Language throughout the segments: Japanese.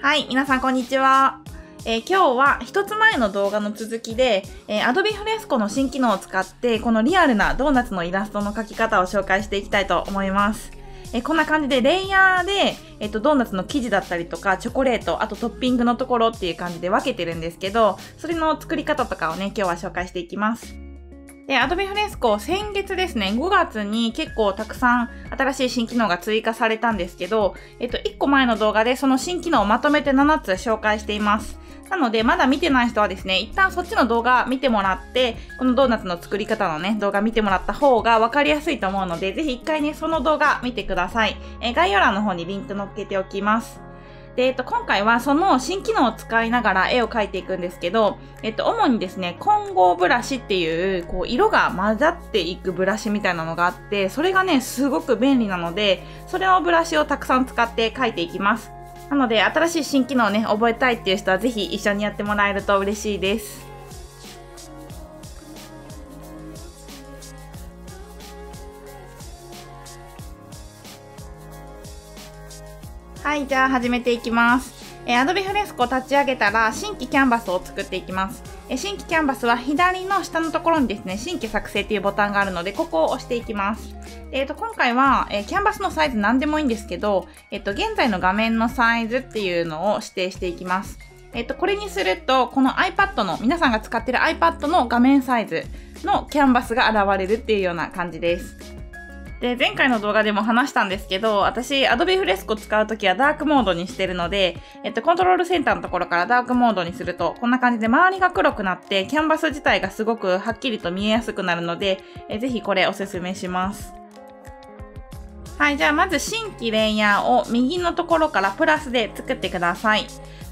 はい、皆さんこんにちは。えー今日は一つ前の動画の続きで、えー、Adobe Fresco の新機能を使って、このリアルなドーナツのイラストの描き方を紹介していきたいと思います。えーこんな感じでレイヤーで、えっとドーナツの生地だったりとかチョコレートあとトッピングのところっていう感じで分けてるんですけどそれの作り方とかをね今日は紹介していきますで、Adobe Fresco 先月ですね、5月に結構たくさん新しい新機能が追加されたんですけど、えっと、1個前の動画でその新機能をまとめて7つ紹介しています。なので、まだ見てない人はですね、一旦そっちの動画見てもらって、このドーナツの作り方のね、動画見てもらった方が分かりやすいと思うので、ぜひ一回ね、その動画見てください。え概要欄の方にリンク載っけておきます。で、えっと、今回はその新機能を使いながら絵を描いていくんですけど、えっと、主にですね、混合ブラシっていう、こう、色が混ざっていくブラシみたいなのがあって、それがね、すごく便利なので、それのブラシをたくさん使って描いていきます。なので、新しい新機能をね、覚えたいっていう人はぜひ一緒にやってもらえると嬉しいです。はい、じゃあ始めていきます。えー、Adobe Fresco を立ち上げたら新規キャンバスを作っていきます。え新規キャンバスは左の下のところにですね、新規作成っていうボタンがあるので、ここを押していきます。えっ、と、今回は、えキャンバスのサイズ何でもいいんですけど、えっ、と、現在の画面のサイズっていうのを指定していきます。えっ、と、これにすると、この iPad の、皆さんが使ってる iPad の画面サイズのキャンバスが現れるっていうような感じです。で、前回の動画でも話したんですけど、私、Adobe Fresco 使うときはダークモードにしてるので、えっと、コントロールセンターのところからダークモードにすると、こんな感じで周りが黒くなって、キャンバス自体がすごくはっきりと見えやすくなるので、えぜひこれおすすめします。はい、じゃあまず新規レイヤーを右のところからプラスで作ってください。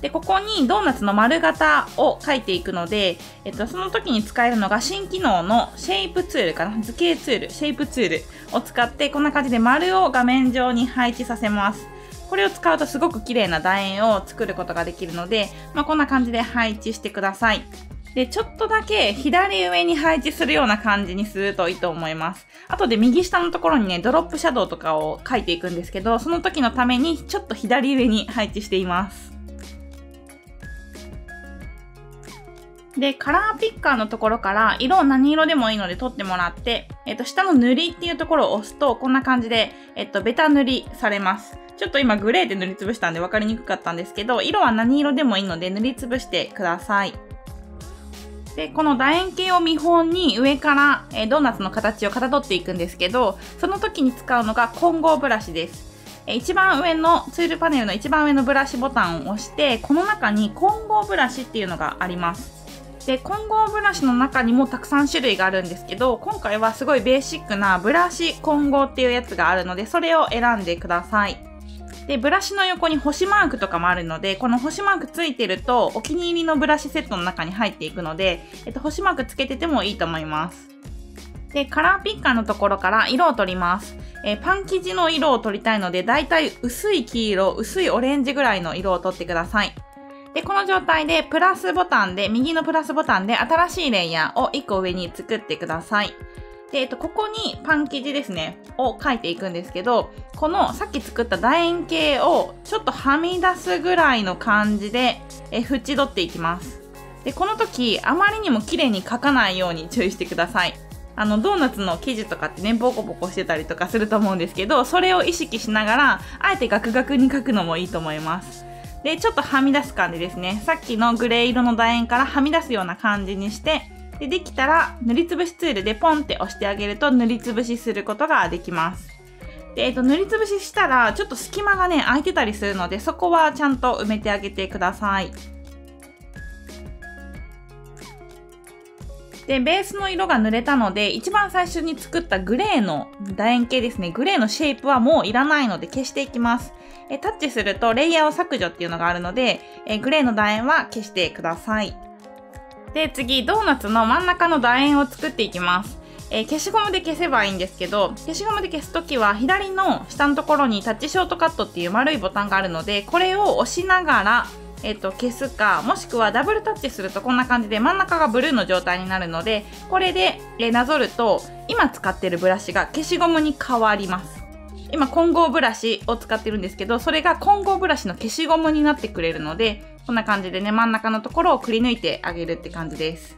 で、ここにドーナツの丸型を書いていくので、えっと、その時に使えるのが新機能のシェイプツールかな図形ツール、シェイプツールを使って、こんな感じで丸を画面上に配置させます。これを使うとすごく綺麗な楕円を作ることができるので、まあ、こんな感じで配置してください。で、ちょっとだけ左上に配置するような感じにするといいと思います。あとで右下のところにね、ドロップシャドウとかを書いていくんですけど、その時のためにちょっと左上に配置しています。で、カラーピッカーのところから色を何色でもいいので取ってもらって、えっと、下の塗りっていうところを押すと、こんな感じで、えっと、ベタ塗りされます。ちょっと今グレーで塗りつぶしたんで分かりにくかったんですけど、色は何色でもいいので塗りつぶしてください。で、この楕円形を見本に上から、えドーナツの形をかたどっていくんですけど、その時に使うのが混合ブラシです。一番上のツールパネルの一番上のブラシボタンを押して、この中に混合ブラシっていうのがあります。で、混合ブラシの中にもたくさん種類があるんですけど、今回はすごいベーシックなブラシ混合っていうやつがあるので、それを選んでください。で、ブラシの横に星マークとかもあるので、この星マークついてると、お気に入りのブラシセットの中に入っていくので、えっと、星マークつけててもいいと思います。で、カラーピッカーのところから色を取ります。えーパン生地の色を取りたいので、だいたい薄い黄色、薄いオレンジぐらいの色を取ってください。で、この状態でプラスボタンで、右のプラスボタンで新しいレイヤーを1個上に作ってください。で、えっと、ここにパン生地ですね、を書いていくんですけど、このさっき作った楕円形をちょっとはみ出すぐらいの感じで、え縁取っていきます。で、この時、あまりにも綺麗に描かないように注意してください。あの、ドーナツの生地とかってね、ボコボコしてたりとかすると思うんですけど、それを意識しながら、あえてガクガクに描くのもいいと思います。で、ちょっとはみ出す感じですね。さっきのグレー色の楕円からはみ出すような感じにして、で、できたら塗りつぶしツールでポンって押してあげると塗りつぶしすることができます。で、えっと、塗りつぶししたら、ちょっと隙間がね、空いてたりするので、そこはちゃんと埋めてあげてください。で、ベースの色が塗れたので、一番最初に作ったグレーの楕円形ですね。グレーのシェイプはもういらないので消していきます。えタッチするとレイヤーを削除っていうのがあるので、えグレーの楕円は消してください。で、次、ドーナツの真ん中の楕円を作っていきます。え消しゴムで消せばいいんですけど、消しゴムで消すときは左の下のところにタッチショートカットっていう丸いボタンがあるので、これを押しながら、えっと、消すか、もしくはダブルタッチするとこんな感じで真ん中がブルーの状態になるので、これで、えなぞると、今使ってるブラシが消しゴムに変わります。今混合ブラシを使ってるんですけど、それが混合ブラシの消しゴムになってくれるので、こんな感じでね、真ん中のところをくり抜いてあげるって感じです。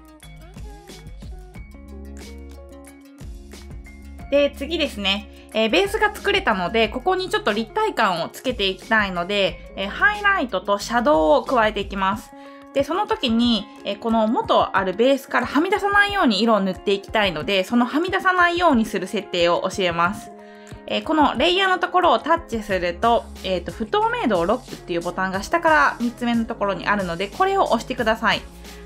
で、次ですね。えー、ベースが作れたので、ここにちょっと立体感をつけていきたいので、えー、ハイライトとシャドウを加えていきます。で、その時に、えー、この元あるベースからはみ出さないように色を塗っていきたいので、そのはみ出さないようにする設定を教えます。えー、このレイヤーのところをタッチすると、えっ、ー、と、不透明度をロックっていうボタンが下から3つ目のところにあるので、これを押してください。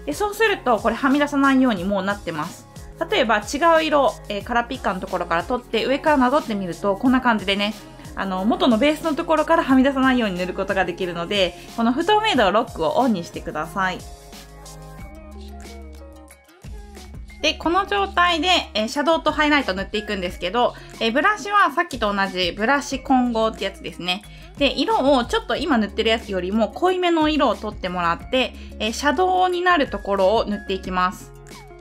で、そうすると、これはみ出さないようにもうなってます。例えば違う色、えー、カラーピッカーのところから取って上からなぞってみるとこんな感じでねあの元のベースのところからはみ出さないように塗ることができるのでこの不透明度をロックをオンにしてくださいで、この状態で、えー、シャドウとハイライト塗っていくんですけど、えー、ブラシはさっきと同じブラシ混合ってやつですね。で、色をちょっと今塗ってるやつよりも濃いめの色を取ってもらって、えー、シャドウになるところを塗っていきます。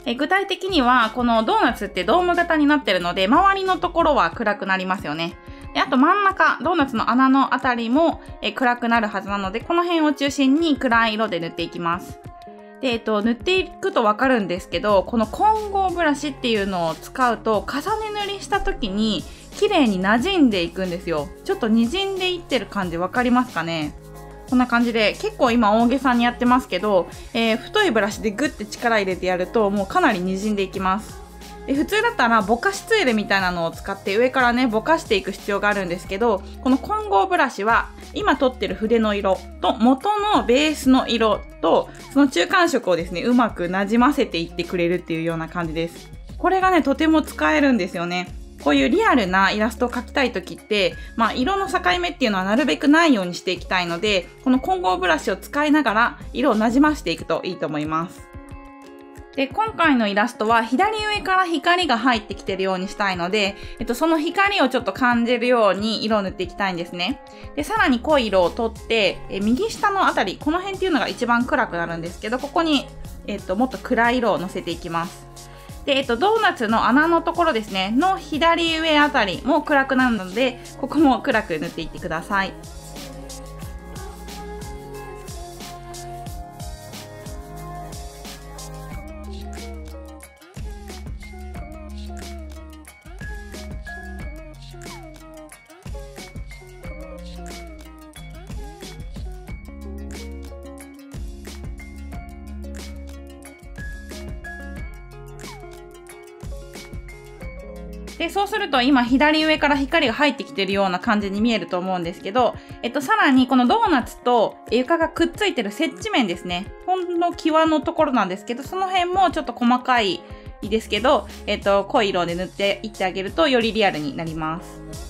え具体的には、このドーナツってドーム型になってるので、周りのところは暗くなりますよね。であと真ん中、ドーナツの穴のあたりもえ暗くなるはずなので、この辺を中心に暗い色で塗っていきます。で、えっと、塗っていくとわかるんですけど、この混合ブラシっていうのを使うと、重ね塗りした時に綺麗に馴染んでいくんですよ。ちょっと滲んでいってる感じわかりますかね？こんな感じで、結構今大げさにやってますけど、えー、太いブラシでグッて力入れてやると、もうかなり滲んでいきます。で普通だったらぼかしツールみたいなのを使って上からねぼかしていく必要があるんですけどこの混合ブラシは今取ってる筆の色と元のベースの色とその中間色をですねうまくなじませていってくれるっていうような感じですこれがねとても使えるんですよねこういうリアルなイラストを描きたい時って、まあ、色の境目っていうのはなるべくないようにしていきたいので、この混合ブラシを使いながら色をなじましていくといいと思います。で、今回のイラストは左上から光が入ってきてるようにしたいので、えっと、その光をちょっと感じるように色を塗っていきたいんですね。で、さらに濃い色を取って、え右下のあたり、この辺っていうのが一番暗くなるんですけど、ここに、えっと、もっと暗い色をのせていきます。で、えっと、ドーナツの穴のところですね、の左上あたりも暗くなるので、ここも暗く塗っていってください。で、そうすると今左上から光が入ってきてるような感じに見えると思うんですけど、えっと、さらにこのドーナツと床がくっついてる接地面ですね。ほんの際のところなんですけど、その辺もちょっと細かいですけど、えっと、濃い色で塗っていってあげるとよりリアルになります。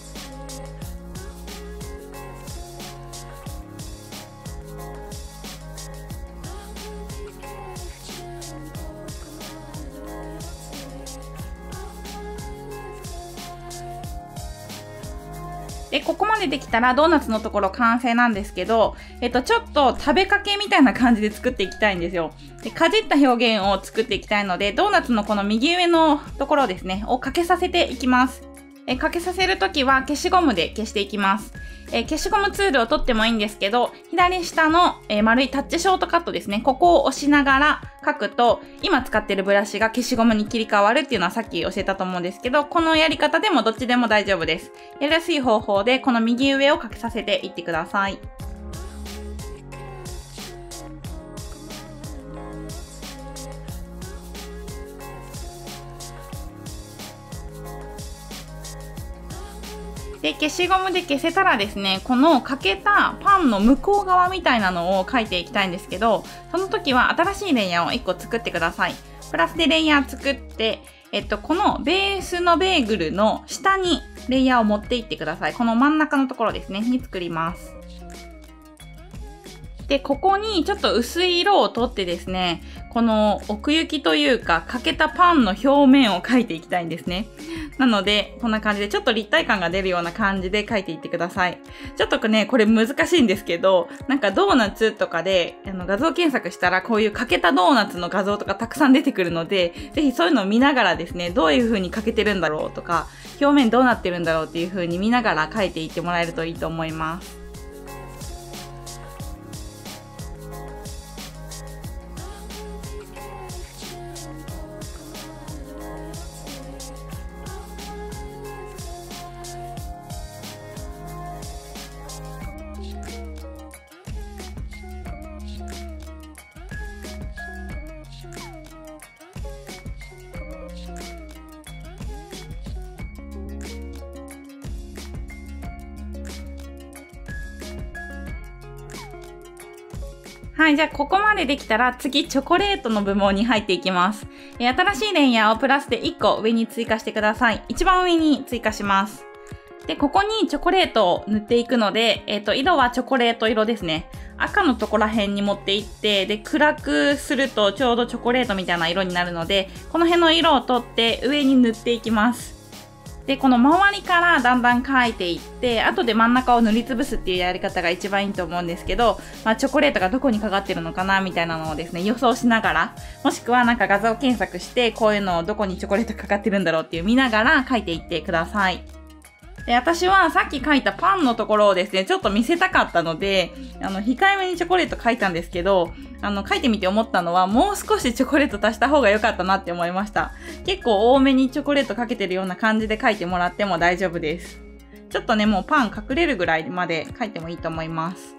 で、ここまでできたらドーナツのところ完成なんですけど、えっと、ちょっと食べかけみたいな感じで作っていきたいんですよ。で、かじった表現を作っていきたいので、ドーナツのこの右上のところですね、をかけさせていきます。えかけさせるときは消しゴムで消していきます。え消しゴムツールを取ってもいいんですけど、左下の、え丸いタッチショートカットですね。ここを押しながら書くと、今使ってるブラシが消しゴムに切り替わるっていうのはさっき教えたと思うんですけど、このやり方でもどっちでも大丈夫です。やりやすい方法で、この右上をかけさせていってください。消しゴムで消せたらですね、このかけたパンの向こう側みたいなのを描いていきたいんですけど、その時は新しいレイヤーを1個作ってください。プラスでレイヤー作って、えっと、このベースのベーグルの下にレイヤーを持っていってください。この真ん中のところですね、に作ります。で、ここにちょっと薄い色をとってですね、この奥行きというか、欠けたパンの表面を描いていきたいんですね。なので、こんな感じでちょっと立体感が出るような感じで描いていってください。ちょっとね、これ難しいんですけど、なんかドーナツとかであの画像検索したらこういう欠けたドーナツの画像とかたくさん出てくるので、ぜひそういうのを見ながらですね、どういう風に欠けてるんだろうとか、表面どうなってるんだろうっていう風に見ながら描いていってもらえるといいと思います。はい、じゃあここまでできたら次チョコレートの部門に入っていきます。え新しいレイヤーをプラスで1個上に追加してください。一番上に追加します。で、ここにチョコレートを塗っていくので、えっ、ー、と、色はチョコレート色ですね。赤のとこら辺に持っていって、で、暗くするとちょうどチョコレートみたいな色になるので、この辺の色を取って上に塗っていきます。で、この周りからだんだん描いていって、後で真ん中を塗りつぶすっていうやり方が一番いいと思うんですけど、まあ、チョコレートがどこにかかってるのかなみたいなのをですね、予想しながら、もしくはなんか画像検索して、こういうのをどこにチョコレートかかってるんだろうっていう見ながら描いていってください。で、私はさっき書いたパンのところをですね、ちょっと見せたかったので、あの、控えめにチョコレート書いたんですけど、あの、書いてみて思ったのは、もう少しチョコレート足した方が良かったなって思いました。結構多めにチョコレートかけてるような感じで書いてもらっても大丈夫です。ちょっとね、もうパン隠れるぐらいまで書いてもいいと思います。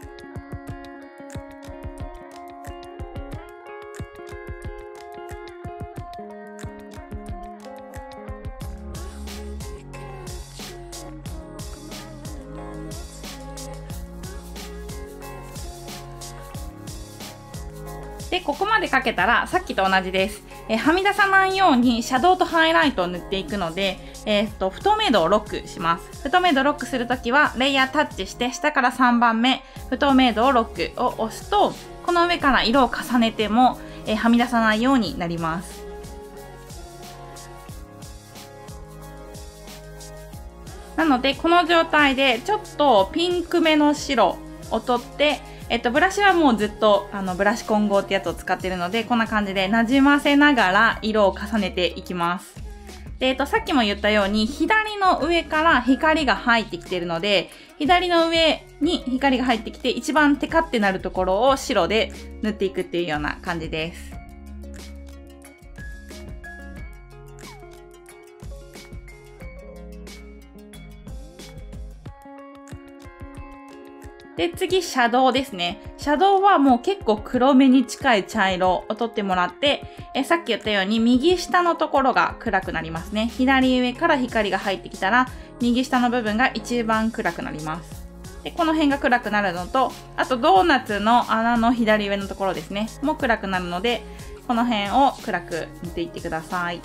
で、ここまでかけたら、さっきと同じです。え、はみ出さないように、シャドウとハイライトを塗っていくので、えー、っと、不透明度をロックします。不透明度をロックするときは、レイヤータッチして、下から3番目、不透明度をロックを押すと、この上から色を重ねても、え、はみ出さないようになります。なので、この状態で、ちょっとピンクめの白を取って、えっと、ブラシはもうずっと、あの、ブラシ混合ってやつを使ってるので、こんな感じで馴染ませながら色を重ねていきます。で、えっと、さっきも言ったように、左の上から光が入ってきてるので、左の上に光が入ってきて、一番テカってなるところを白で塗っていくっていうような感じです。で、次、シャドウですね。シャドウはもう結構黒目に近い茶色を取ってもらって、えさっき言ったように右下のところが暗くなりますね。左上から光が入ってきたら、右下の部分が一番暗くなります。で、この辺が暗くなるのと、あとドーナツの穴の左上のところですね。も暗くなるので、この辺を暗く塗っていってください。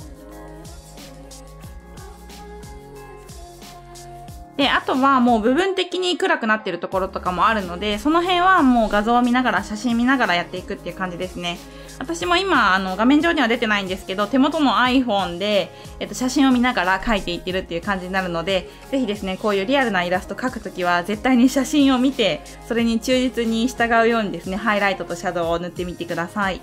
で、あとはもう部分的に暗くなってるところとかもあるので、その辺はもう画像を見ながら、写真見ながらやっていくっていう感じですね。私も今、あの、画面上には出てないんですけど、手元の iPhone で、えっと、写真を見ながら描いていってるっていう感じになるので、ぜひですね、こういうリアルなイラスト描くときは、絶対に写真を見て、それに忠実に従うようにですね、ハイライトとシャドウを塗ってみてください。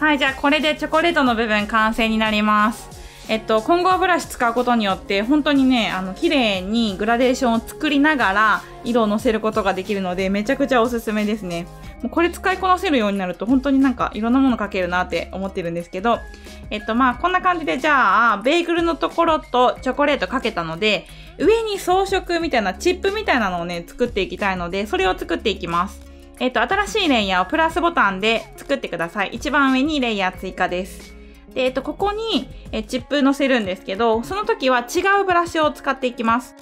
はい、じゃあこれでチョコレートの部分完成になります。えっと、混合ブラシ使うことによって本当にねあの綺麗にグラデーションを作りながら色をのせることができるのでめちゃくちゃおすすめですねもうこれ使いこなせるようになると本当になんかいろんなものかけるなって思ってるんですけどえっとまあこんな感じでじゃあベーグルのところとチョコレートかけたので上に装飾みたいなチップみたいなのをね作っていきたいのでそれを作っていきますえっと新しいレイヤーをプラスボタンで作ってください一番上にレイヤー追加ですで、えっと、ここに、えチップ乗せるんですけど、その時は違うブラシを使っていきます。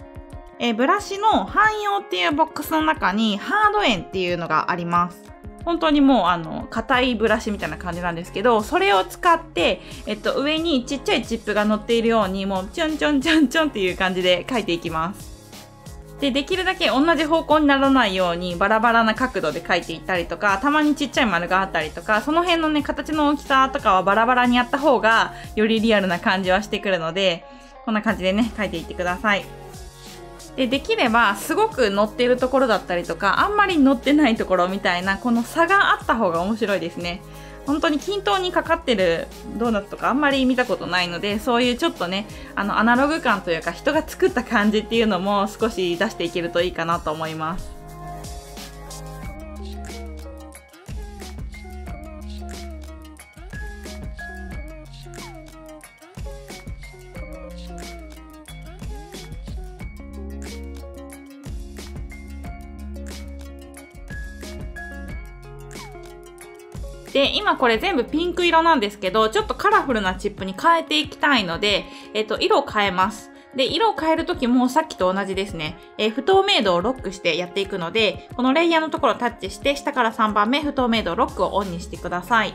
えブラシの汎用っていうボックスの中にハード円っていうのがあります。本当にもうあの硬いブラシみたいな感じなんですけどそれを使って、えっと、上にちっちゃいチップが乗っているようにもうちょんちょんちょんちょんっていう感じで描いていきますでできるだけ同じ方向にならないようにバラバラな角度で描いていったりとかたまにちっちゃい丸があったりとかその辺のね形の大きさとかはバラバラにやった方がよりリアルな感じはしてくるのでこんな感じでね描いていってください。でできればすごく乗ってるところだったりとかあんまり乗ってないところみたいなこの差があった方が面白いですね。本当に均等にかかってるドーナツとかあんまり見たことないのでそういうちょっとねあのアナログ感というか人が作った感じっていうのも少し出していけるといいかなと思います。今これ全部ピンク色なんですけど、ちょっとカラフルなチップに変えていきたいので、えっ、と、色を変えます。で、色を変えるときもさっきと同じですね。えー、不透明度をロックしてやっていくので、このレイヤーのところをタッチして、下から3番目、不透明度ロックをオンにしてください。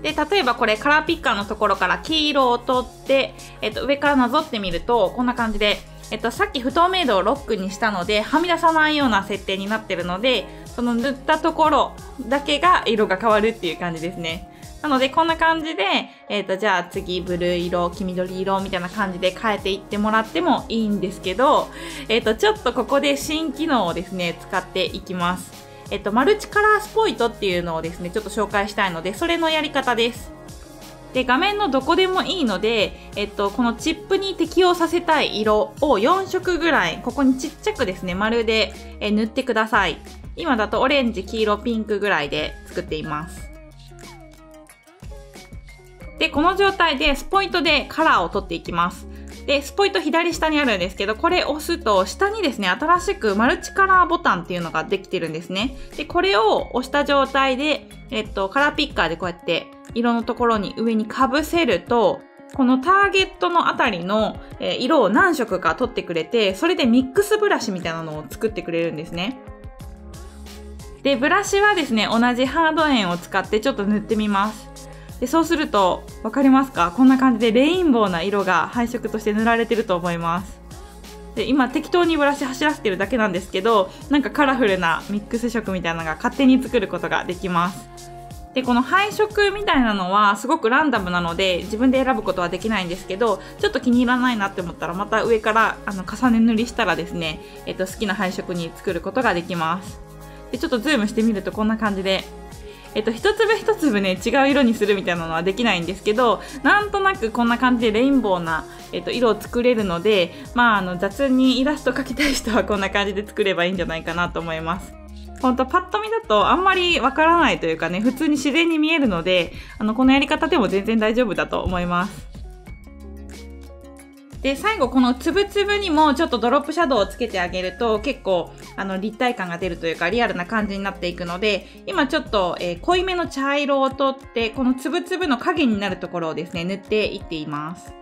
で、例えばこれカラーピッカーのところから黄色を取って、えっと、上からなぞってみると、こんな感じで、えっと、さっき不透明度をロックにしたので、はみ出さないような設定になってるので、その塗ったところだけが色が変わるっていう感じですね。なので、こんな感じで、えっ、ー、と、じゃあ次、ブルー色、黄緑色みたいな感じで変えていってもらってもいいんですけど、えっ、ー、と、ちょっとここで新機能をですね、使っていきます。えっ、ー、と、マルチカラースポイトっていうのをですね、ちょっと紹介したいので、それのやり方です。で、画面のどこでもいいので、えっと、このチップに適用させたい色を4色ぐらい、ここにちっちゃくですね、丸で塗ってください。今だとオレンジ、黄色、ピンクぐらいで作っています。で、この状態でスポイトでカラーを取っていきます。で、スポイト左下にあるんですけど、これ押すと下にですね、新しくマルチカラーボタンっていうのができてるんですね。で、これを押した状態で、えっと、カラーピッカーでこうやって色のところに上にかぶせると、このターゲットのあたりの、色を何色か取ってくれて、それでミックスブラシみたいなのを作ってくれるんですね。で、ブラシはですね、同じハード円を使ってちょっと塗ってみます。で、そうすると、わかりますか？こんな感じでレインボーな色が配色として塗られてると思います。で、今適当にブラシ走らせてるだけなんですけど、なんかカラフルなミックス色みたいなのが勝手に作ることができます。で、この配色みたいなのはすごくランダムなので自分で選ぶことはできないんですけど、ちょっと気に入らないなって思ったらまた上からあの重ね塗りしたらですね、えっと好きな配色に作ることができます。で、ちょっとズームしてみるとこんな感じで、えっと、一粒一粒ね、違う色にするみたいなのはできないんですけど、なんとなくこんな感じでレインボーな、えっと、色を作れるので、まあ、あの、雑にイラスト描きたい人はこんな感じで作ればいいんじゃないかなと思います。ほんとパッと見だとあんまりわからないというかね、普通に自然に見えるので、あの、このやり方でも全然大丈夫だと思います。で、最後このつぶつぶにもちょっとドロップシャドウをつけてあげると結構あの立体感が出るというかリアルな感じになっていくので、今ちょっと、えー、濃いめの茶色をとって、このつぶつぶの影になるところをですね、塗っていっています。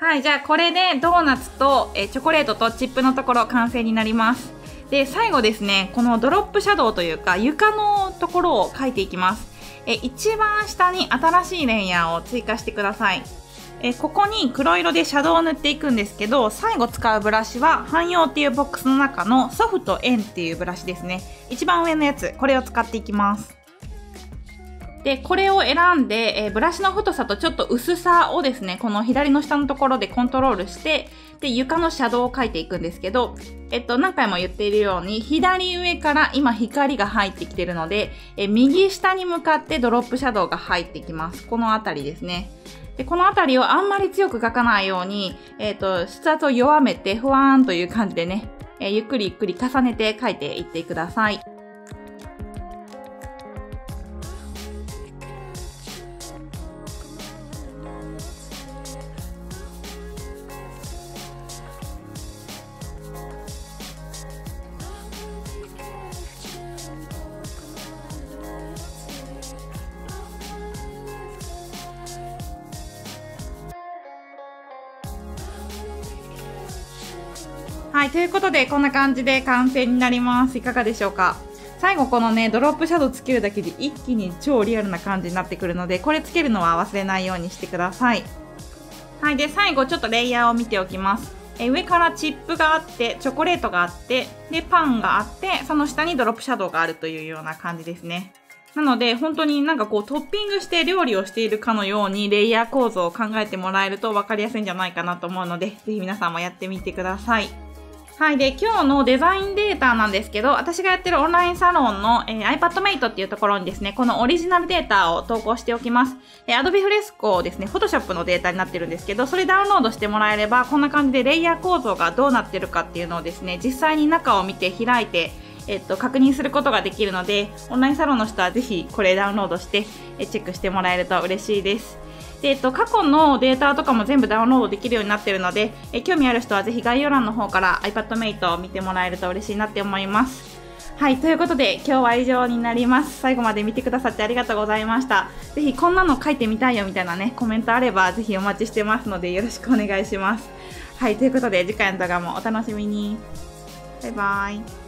はい、じゃあこれでドーナツとえチョコレートとチップのところ完成になります。で、最後ですね、このドロップシャドウというか床のところを描いていきます。え一番下に新しいレイヤーを追加してください。えここに黒色でシャドウを塗っていくんですけど、最後使うブラシは、汎用っていうボックスの中のソフト N っていうブラシですね。一番上のやつ、これを使っていきます。で、これを選んで、えー、ブラシの太さとちょっと薄さをですね、この左の下のところでコントロールして、で、床のシャドウを描いていくんですけど、えっと、何回も言っているように、左上から今光が入ってきてるので、え右下に向かってドロップシャドウが入ってきます。この辺りですね。で、この辺りをあんまり強く描かないように、えっ、と、筆圧を弱めて、ふわーんという感じでね、えゆっくりゆっくり重ねて描いていってください。ことで、こんな感じで完成になります。いかがでしょうか？最後このね、ドロップシャドウつけるだけで一気に超リアルな感じになってくるので、これつけるのは忘れないようにしてください。はい、で、最後ちょっとレイヤーを見ておきます。え上からチップがあって、チョコレートがあって、で、パンがあって、その下にドロップシャドウがあるというような感じですね。なので、本当になんかこうトッピングして料理をしているかのようにレイヤー構造を考えてもらえると分かりやすいんじゃないかなと思うので、ぜひ皆さんもやってみてください。はい。で、今日のデザインデータなんですけど、私がやってるオンラインサロンの、えー、iPadMate っていうところにですね、このオリジナルデータを投稿しておきます。えー、Adobe Fresco ですね、Photoshop のデータになってるんですけど、それダウンロードしてもらえれば、こんな感じでレイヤー構造がどうなってるかっていうのをですね、実際に中を見て開いて、えっと、確認することができるので、オンラインサロンの人はぜひこれダウンロードして、えチェックしてもらえると嬉しいです。で、えっと、過去のデータとかも全部ダウンロードできるようになっているので、え興味ある人はぜひ概要欄の方から iPadMate を見てもらえると嬉しいなって思います。はい、ということで今日は以上になります。最後まで見てくださってありがとうございました。ぜひこんなの書いてみたいよみたいなね、コメントあればぜひお待ちしてますのでよろしくお願いします。はい、ということで次回の動画もお楽しみに。バイバーイ。